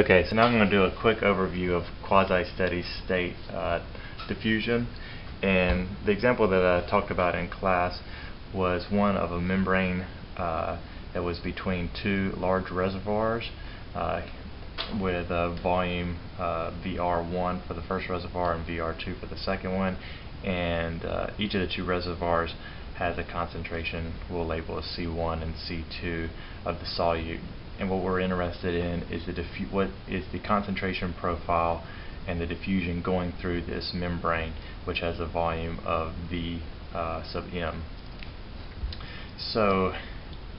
Okay, so now I'm going to do a quick overview of quasi-steady state uh, diffusion. And the example that I talked about in class was one of a membrane uh, that was between two large reservoirs uh, with a volume uh, VR1 for the first reservoir and VR2 for the second one. And uh, each of the two reservoirs has a concentration we'll label as C1 and C2 of the solute and what we're interested in is the what is the concentration profile and the diffusion going through this membrane which has a volume of V uh, sub m. So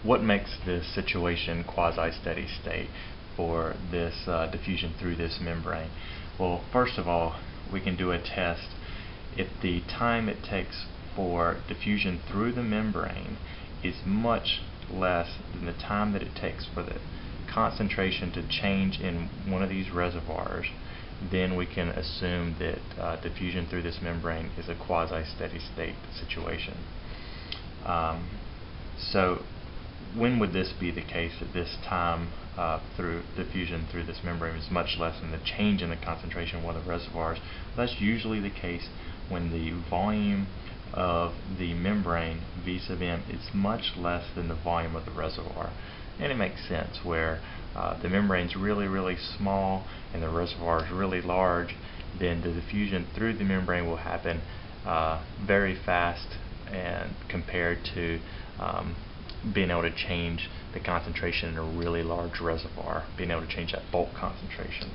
what makes this situation quasi-steady state for this uh, diffusion through this membrane? Well first of all we can do a test if the time it takes for diffusion through the membrane is much less than the time that it takes for the concentration to change in one of these reservoirs, then we can assume that uh, diffusion through this membrane is a quasi-steady state situation. Um, so when would this be the case at this time uh, through diffusion through this membrane is much less than the change in the concentration of one of the reservoirs? That's usually the case when the volume of the membrane V sub m is much less than the volume of the reservoir. And it makes sense where uh, the membrane's really, really small and the reservoir is really large, then the diffusion through the membrane will happen uh, very fast and compared to um, being able to change the concentration in a really large reservoir, being able to change that bulk concentration.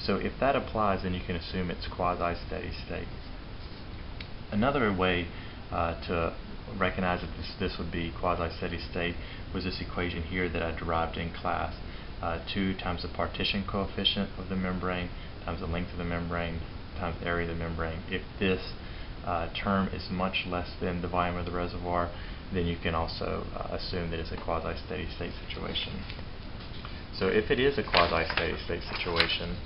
So if that applies, then you can assume it's quasi-steady state. Another way uh, to recognize that this, this would be quasi-steady state was this equation here that I derived in class. Uh, 2 times the partition coefficient of the membrane times the length of the membrane times the area of the membrane. If this uh, term is much less than the volume of the reservoir, then you can also uh, assume that it's a quasi-steady state situation. So if it is a quasi-steady state situation,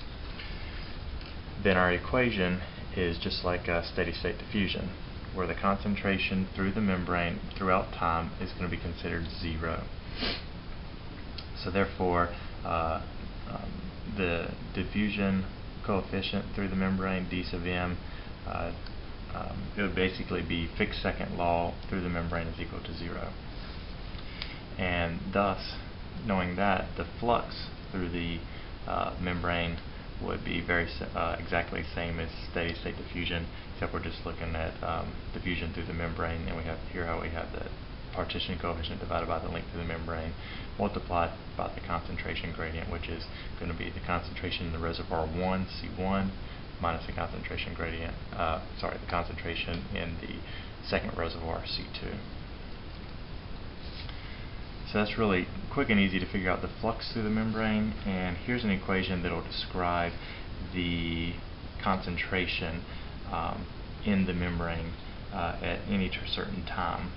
then our equation is just like a steady state diffusion, where the concentration through the membrane throughout time is going to be considered zero. So therefore, uh, um, the diffusion coefficient through the membrane, d sub m, uh, um, it would basically be Fick's second law through the membrane is equal to zero. And thus, knowing that, the flux through the uh, membrane would be very uh, exactly the same as steady state diffusion, except we're just looking at um, diffusion through the membrane, and we have here how we have the partition coefficient divided by the length of the membrane multiplied by the concentration gradient, which is going to be the concentration in the reservoir 1, C1, minus the concentration gradient, uh, sorry, the concentration in the second reservoir, C2. So that's really quick and easy to figure out the flux through the membrane, and here's an equation that will describe the concentration um, in the membrane uh, at any certain time.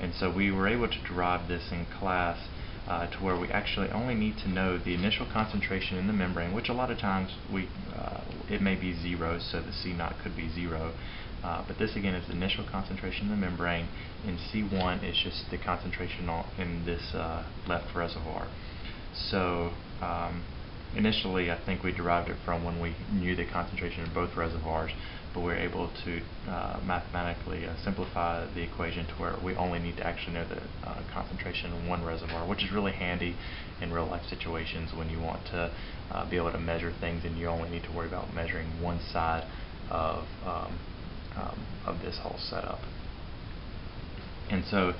And so we were able to derive this in class uh, to where we actually only need to know the initial concentration in the membrane, which a lot of times we uh, it may be zero, so the C naught could be zero. Uh, but this again is the initial concentration in the membrane, and C1 is just the concentration in this uh, left reservoir. So um, initially I think we derived it from when we knew the concentration in both reservoirs, but we're able to uh, mathematically uh, simplify the equation to where we only need to actually know the uh, concentration in one reservoir, which is really handy in real life situations when you want to uh, be able to measure things and you only need to worry about measuring one side of, um, um, of this whole setup. And so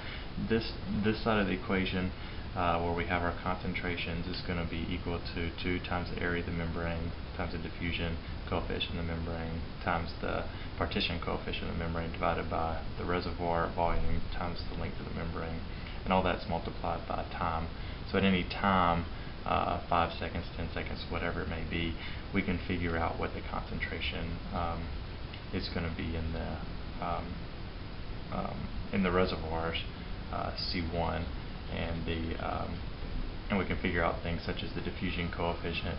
this, this side of the equation uh, where we have our concentrations is going to be equal to 2 times the area of the membrane times the diffusion coefficient of the membrane times the partition coefficient of the membrane divided by the reservoir volume times the length of the membrane and all that's multiplied by time. So at any time, uh, 5 seconds, 10 seconds, whatever it may be, we can figure out what the concentration um, is going to be in the um, um, in the reservoirs uh, C1 and the um, and we can figure out things such as the diffusion coefficient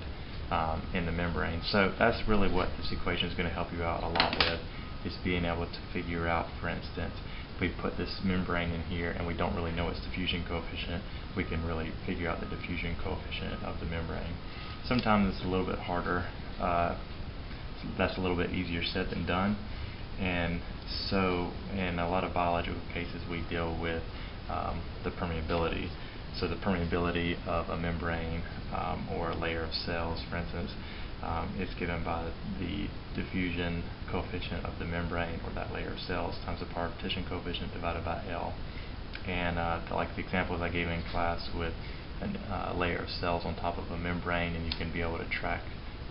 um, in the membrane. So that's really what this equation is going to help you out a lot with, is being able to figure out, for instance, we put this membrane in here and we don't really know its diffusion coefficient, we can really figure out the diffusion coefficient of the membrane. Sometimes it's a little bit harder, uh, that's a little bit easier said than done, and so in a lot of biological cases we deal with um, the permeability. So the permeability of a membrane um, or a layer of cells, for instance, um, is given by the diffusion coefficient of the membrane or that layer of cells times the partition coefficient divided by L. And uh, the, like the examples I gave in class with a uh, layer of cells on top of a membrane and you can be able to track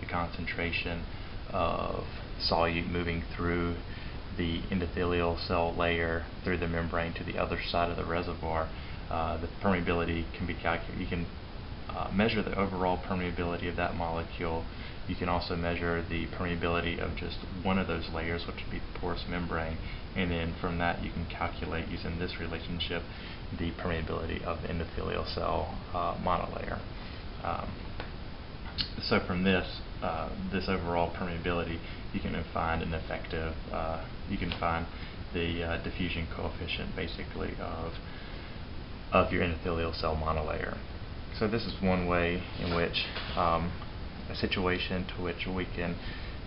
the concentration of solute moving through the endothelial cell layer through the membrane to the other side of the reservoir. Uh, the permeability can be calculated. You can uh, measure the overall permeability of that molecule. You can also measure the permeability of just one of those layers, which would be the porous membrane, and then from that you can calculate using this relationship the permeability of the endothelial cell uh, monolayer. Um, so from this, uh, this overall permeability, you can find an effective, uh, you can find the uh, diffusion coefficient basically of of your endothelial cell monolayer. So this is one way in which um, a situation to which we can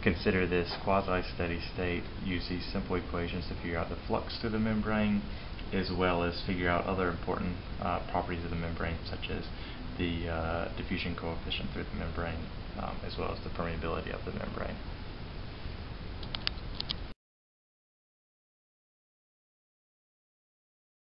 consider this quasi-steady state, use these simple equations to figure out the flux through the membrane, as well as figure out other important uh, properties of the membrane, such as the uh, diffusion coefficient through the membrane, um, as well as the permeability of the membrane.